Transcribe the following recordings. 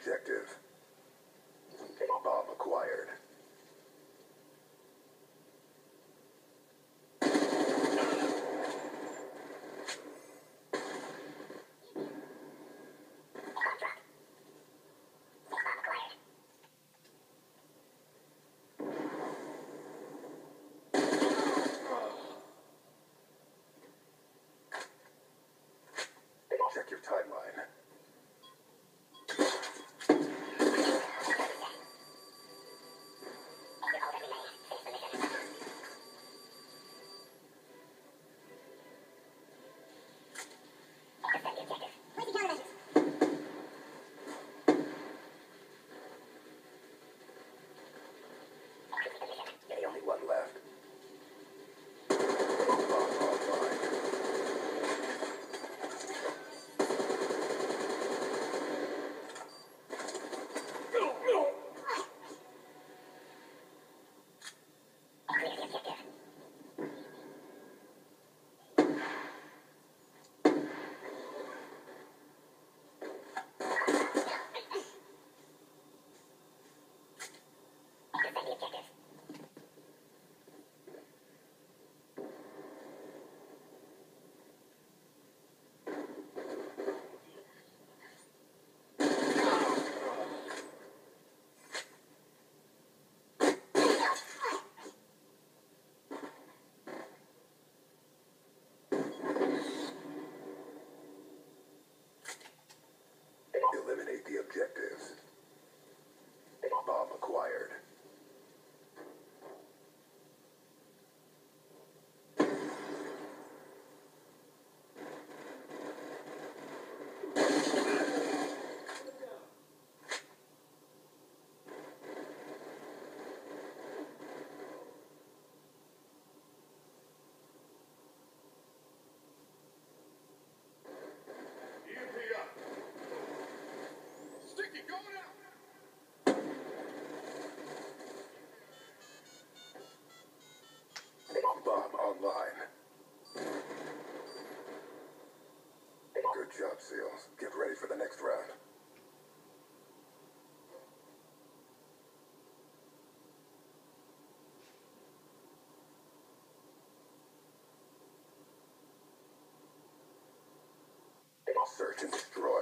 objective. Destroy.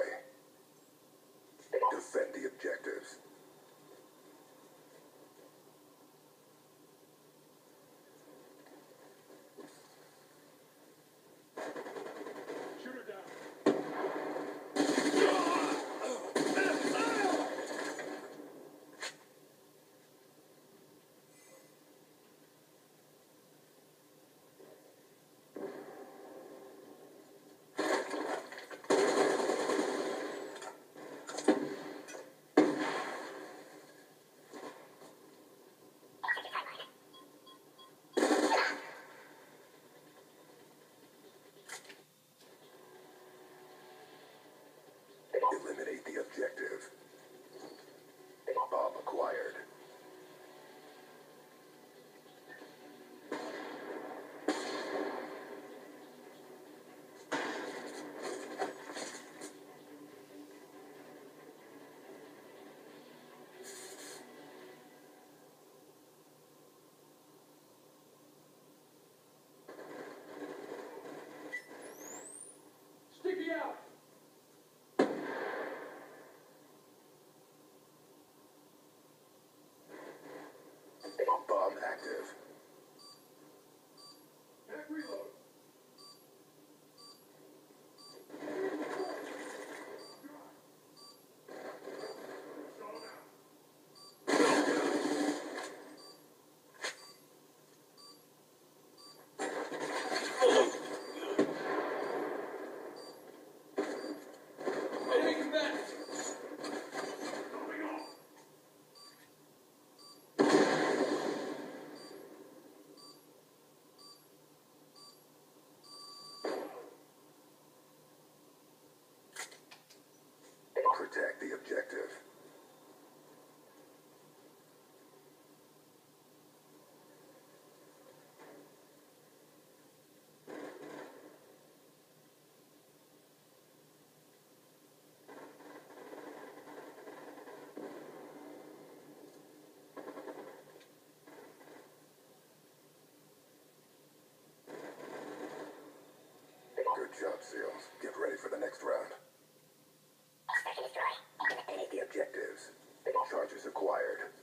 Charges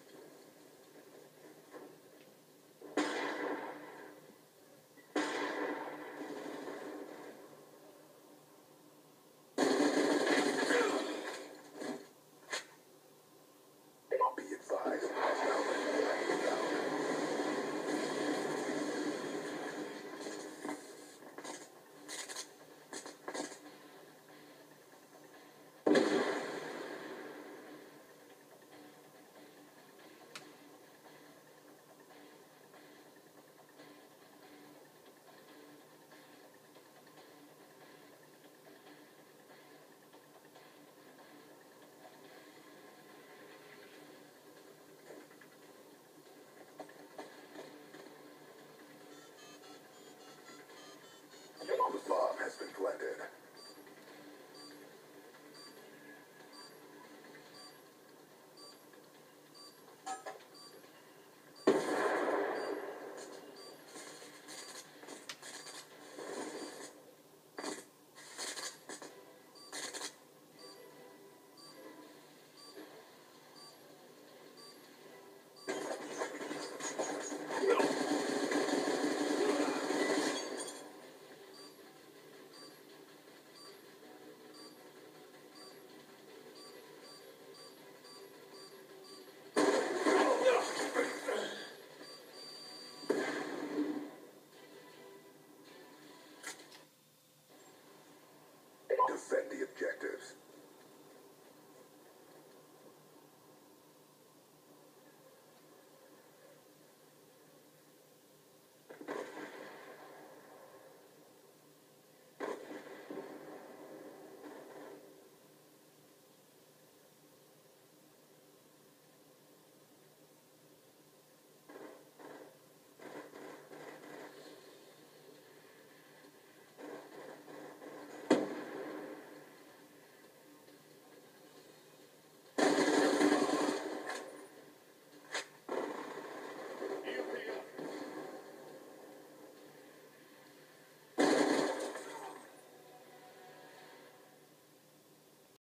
Defend the objective.